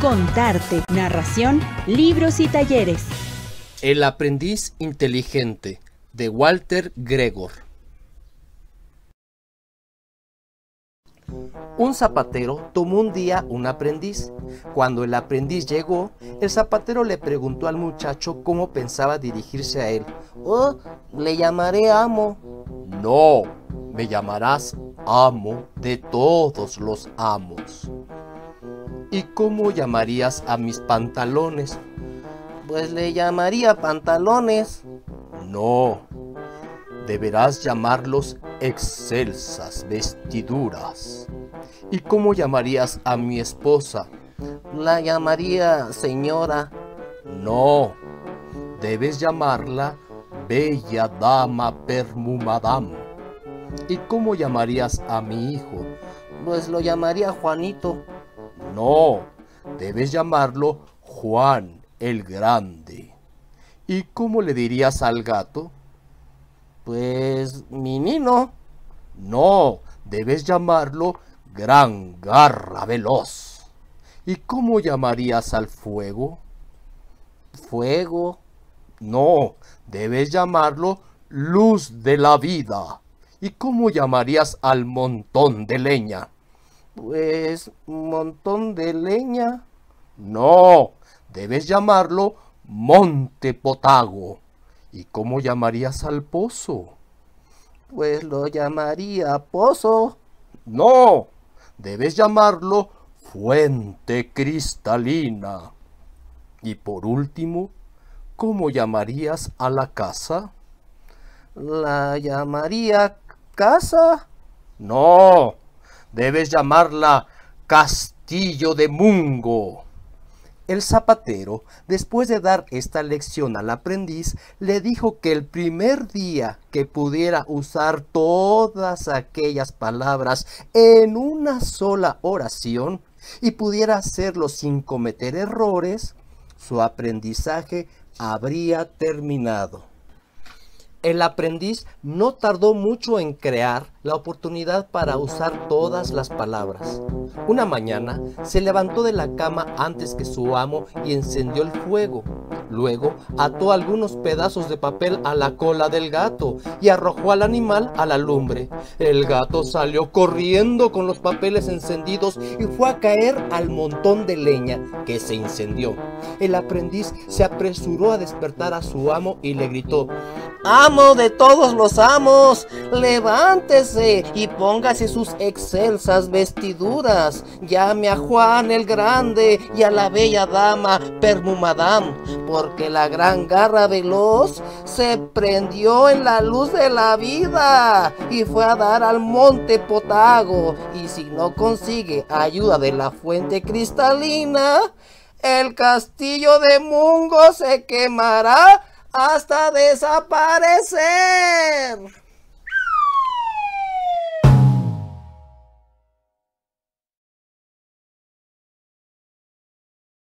Contarte. Narración, libros y talleres. El aprendiz inteligente de Walter Gregor. Un zapatero tomó un día un aprendiz. Cuando el aprendiz llegó, el zapatero le preguntó al muchacho cómo pensaba dirigirse a él. Oh, le llamaré amo. No, me llamarás amo de todos los amos. ¿Y cómo llamarías a mis pantalones? Pues le llamaría pantalones. No, deberás llamarlos excelsas vestiduras. ¿Y cómo llamarías a mi esposa? La llamaría señora. No, debes llamarla bella dama permumadam. ¿Y cómo llamarías a mi hijo? Pues lo llamaría Juanito. No, debes llamarlo Juan el Grande. ¿Y cómo le dirías al gato? Pues Minino. No, debes llamarlo Gran Garra Veloz. ¿Y cómo llamarías al fuego? Fuego. No, debes llamarlo Luz de la Vida. ¿Y cómo llamarías al montón de leña? Pues montón de leña. No, debes llamarlo Monte Potago. ¿Y cómo llamarías al pozo? Pues lo llamaría pozo. No, debes llamarlo Fuente Cristalina. Y por último, ¿cómo llamarías a la casa? La llamaría casa. No, debes llamarla Castillo de Mungo. El zapatero, después de dar esta lección al aprendiz, le dijo que el primer día que pudiera usar todas aquellas palabras en una sola oración y pudiera hacerlo sin cometer errores, su aprendizaje habría terminado. El aprendiz no tardó mucho en crear la oportunidad para usar todas las palabras. Una mañana se levantó de la cama antes que su amo y encendió el fuego. Luego ató algunos pedazos de papel a la cola del gato y arrojó al animal a la lumbre. El gato salió corriendo con los papeles encendidos y fue a caer al montón de leña que se incendió. El aprendiz se apresuró a despertar a su amo y le gritó, Amo de todos los amos, levántese y póngase sus excelsas vestiduras. Llame a Juan el Grande y a la bella dama Permumadam, porque la gran garra veloz se prendió en la luz de la vida y fue a dar al monte Potago. Y si no consigue ayuda de la fuente cristalina, el castillo de Mungo se quemará hasta desaparecer.